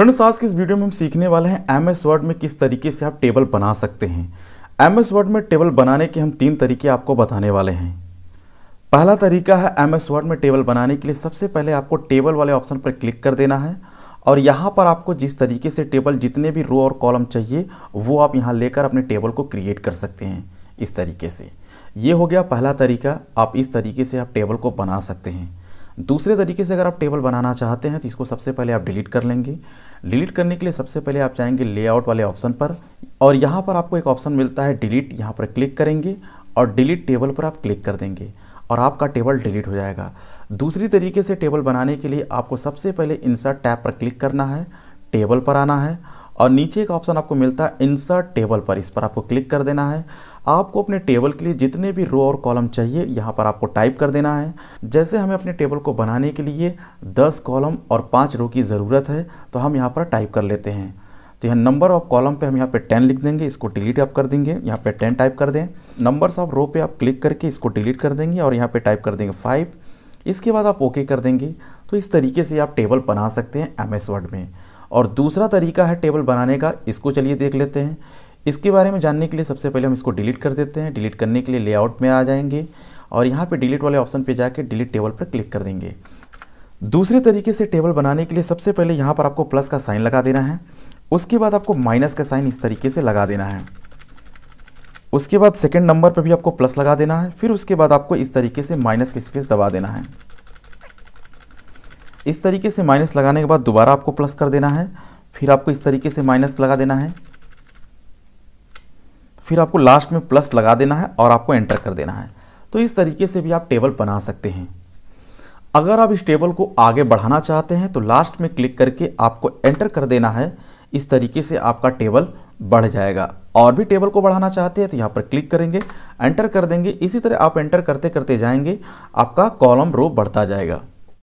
Friends, आज के इस वीडियो में हम सीखने वाले हैं एम एस वर्ड में किस तरीके से आप टेबल बना सकते हैं। एम एस वर्ड में टेबल बनाने के हम तीन तरीके आपको बताने वाले हैं। पहला तरीका है एम एस वर्ड में टेबल बनाने के लिए सबसे पहले आपको टेबल वाले ऑप्शन पर क्लिक कर देना है और यहाँ पर आपको जिस तरीके से टेबल जितने भी रो और कॉलम चाहिए, वो आप यहाँ लेकर अपने टेबल को क्रिएट कर सकते हैं इस तरीके से। ये हो गया पहला तरीका, आप इस तरीके से आप टेबल को बना सकते हैं। दूसरे तरीके से अगर आप टेबल बनाना चाहते हैं तो इसको सबसे पहले आप डिलीट कर लेंगे। डिलीट करने के लिए सबसे पहले आप चाहेंगे लेआउट वाले ऑप्शन पर, और यहाँ पर आपको एक ऑप्शन मिलता है डिलीट, यहाँ पर क्लिक करेंगे, और डिलीट टेबल पर आप क्लिक कर देंगे, और आपका टेबल डिलीट हो जाएगा। दूसरी तरीके से टेबल बनाने के लिए आपको सबसे पहले इंसर्ट टैब पर क्लिक करना है, टेबल पर आना है और नीचे एक ऑप्शन आपको मिलता है इंसर्ट टेबल पर। इस पर आपको क्लिक कर देना है। आपको अपने टेबल के लिए जितने भी रो और कॉलम चाहिए, यहाँ पर आपको टाइप कर देना है। जैसे हमें अपने टेबल को बनाने के लिए 10 कॉलम और 5 रो की ज़रूरत है तो हम यहाँ पर टाइप कर लेते हैं। तो यहाँ नंबर ऑफ़ कॉलम पे हम यहाँ पे टेन लिख देंगे, इसको डिलीट आप कर देंगे। यहाँ पे टेन टाइप कर दें। नंबर्स ऑफ़ रो पे आप क्लिक करके इसको डिलीट कर देंगे और यहाँ पे टाइप कर देंगे फाइव इसके बाद आप ओके कर देंगे। तो इस तरीके से आप टेबल बना सकते हैं एम एस वर्ड में। और दूसरा तरीका है टेबल बनाने का, इसको चलिए देख लेते हैं। इसके बारे में जानने के लिए सबसे पहले हम इसको डिलीट कर देते हैं। डिलीट करने के लिए लेआउट में आ जाएँगे और यहाँ पे डिलीट वाले ऑप्शन पे जाके डिलीट टेबल पर क्लिक कर देंगे। दूसरे तरीके से टेबल बनाने के लिए सबसे पहले यहाँ पर आपको प्लस का साइन लगा देना है। उसके बाद आपको माइनस का साइन इस तरीके से लगा देना है। उसके बाद सेकेंड नंबर पर भी आपको प्लस लगा देना है। फिर उसके बाद आपको इस तरीके से माइनस का स्पेस दबा देना है। इस तरीके से माइनस लगाने के बाद दोबारा आपको प्लस कर देना है, फिर आपको इस तरीके से माइनस लगा देना है, फिर आपको लास्ट में प्लस लगा देना है और आपको एंटर कर देना है। तो इस तरीके से भी आप टेबल बना सकते हैं। अगर आप इस टेबल को आगे बढ़ाना चाहते हैं तो लास्ट में क्लिक करके आपको एंटर कर देना है, इस तरीके से आपका टेबल बढ़ जाएगा। और भी टेबल को बढ़ाना चाहते हैं तो यहाँ पर क्लिक करेंगे, एंटर कर देंगे। इसी तरह आप एंटर करते करते जाएँगे, आपका कॉलम रो बढ़ता जाएगा।